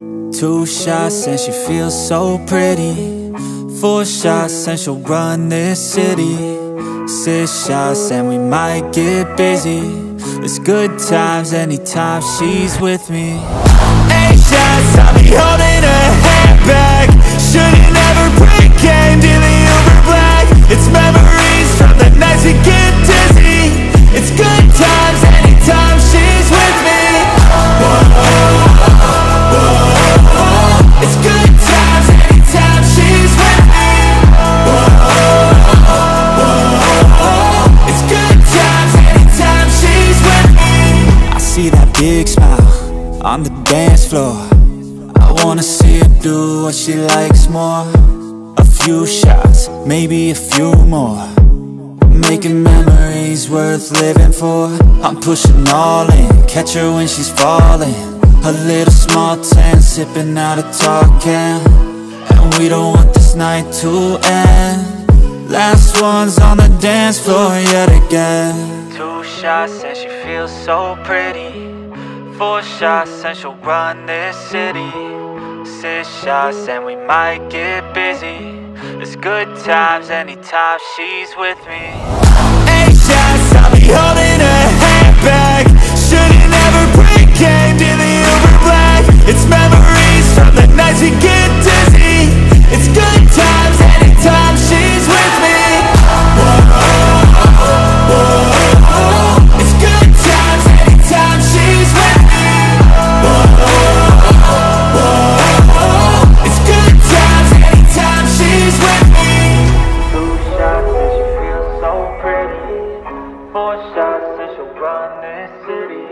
Two shots and she feels so pretty. Four shots and she'll run this city. Six shots and we might get busy. It's good times anytime she's with me. Eight shots, I'll be big smile on the dance floor. I wanna see her do what she likes more. A few shots, maybe a few more. Making memories worth living for. I'm pushing all in, catch her when she's falling. A little small tent, sipping out a tall can. And we don't want this night to end. Last one's on the dance floor yet again. Two shots and she feels so pretty Four shots and she'll run this city. Six shots and we might get busy. It's good times anytime she's with me. Eight shots, I'll be holding Four shots and she'll run this city